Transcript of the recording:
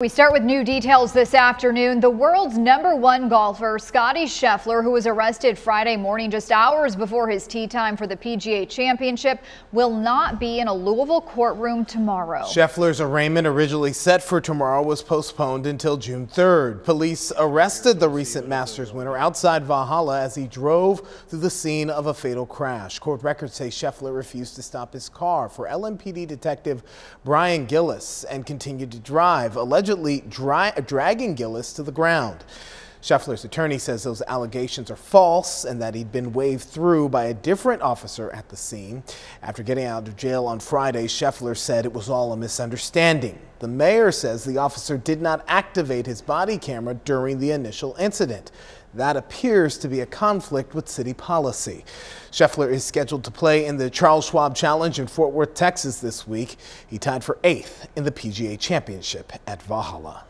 We start with new details this afternoon. The world's number one golfer, Scottie Scheffler, who was arrested Friday morning just hours before his tee time for the PGA Championship, will not be in a Louisville courtroom tomorrow. Scheffler's arraignment, originally set for tomorrow, was postponed until June 3rd. Police arrested the recent Masters winner outside Valhalla as he drove through the scene of a fatal crash. Court records say Scheffler refused to stop his car for LMPD detective Bryan Gillis and continued to drive. Allegedly allegedly dry, dragging Gillis to the ground. Scheffler's attorney says those allegations are false and that he'd been waved through by a different officer at the scene. After getting out of jail on Friday, Scheffler said it was all a misunderstanding. The mayor says the officer did not activate his body camera during the initial incident. That appears to be a conflict with city policy. Scheffler is scheduled to play in the Charles Schwab Challenge in Fort Worth, Texas this week. He tied for eighth in the PGA Championship at Valhalla.